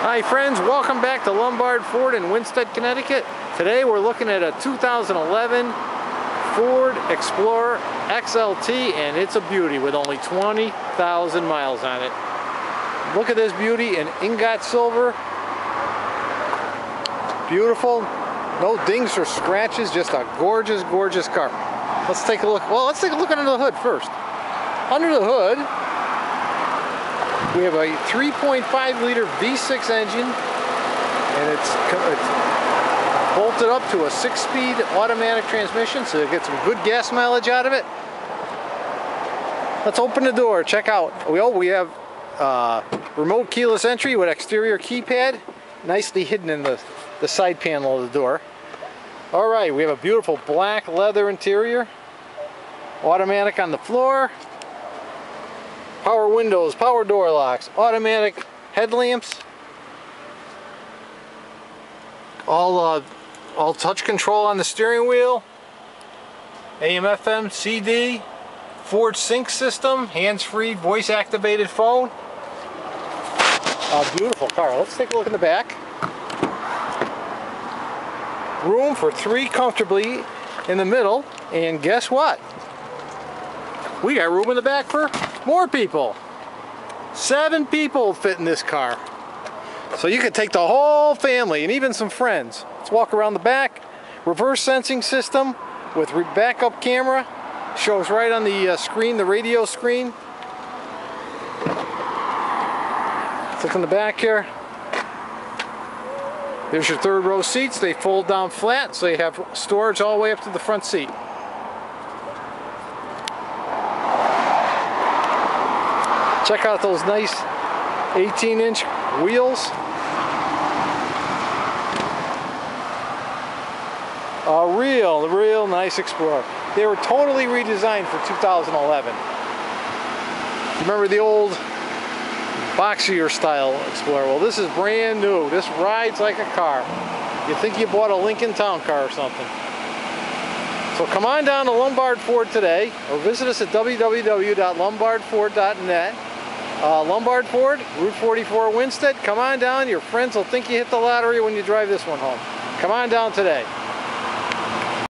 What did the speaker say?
Hi friends, welcome back to Lombard Ford in Winsted, Connecticut. Today we're looking at a 2011 Ford Explorer XLT and it's a beauty with only 20,000 miles on it. Look at this beauty in ingot silver. Beautiful, no dings or scratches, just a gorgeous, gorgeous car. Let's take a look, well let's take a look under the hood first. Under the hood, we have a 3.5 liter V6 engine and it's, it's bolted up to a six speed automatic transmission so it get some good gas mileage out of it. Let's open the door, check out. We, oh, we have uh, remote keyless entry with exterior keypad nicely hidden in the, the side panel of the door. All right, we have a beautiful black leather interior, automatic on the floor, power windows, power door locks, automatic headlamps, all uh, all touch control on the steering wheel, AM FM CD, Ford Sync system, hands-free voice activated phone. A beautiful car. Let's take a look in the back. Room for three comfortably in the middle and guess what? We got room in the back for more people. Seven people fit in this car. So you could take the whole family and even some friends. Let's walk around the back. Reverse sensing system with backup camera. Shows right on the uh, screen, the radio screen. Look in the back here. There's your third row seats. They fold down flat, so you have storage all the way up to the front seat. Check out those nice 18 inch wheels. A real, real nice Explorer. They were totally redesigned for 2011. Remember the old boxier style Explorer? Well, this is brand new. This rides like a car. You think you bought a Lincoln Town Car or something. So come on down to Lombard Ford today or visit us at www.lombardford.net uh, Lombard Ford, Route 44 Winsted. Come on down. Your friends will think you hit the lottery when you drive this one home. Come on down today.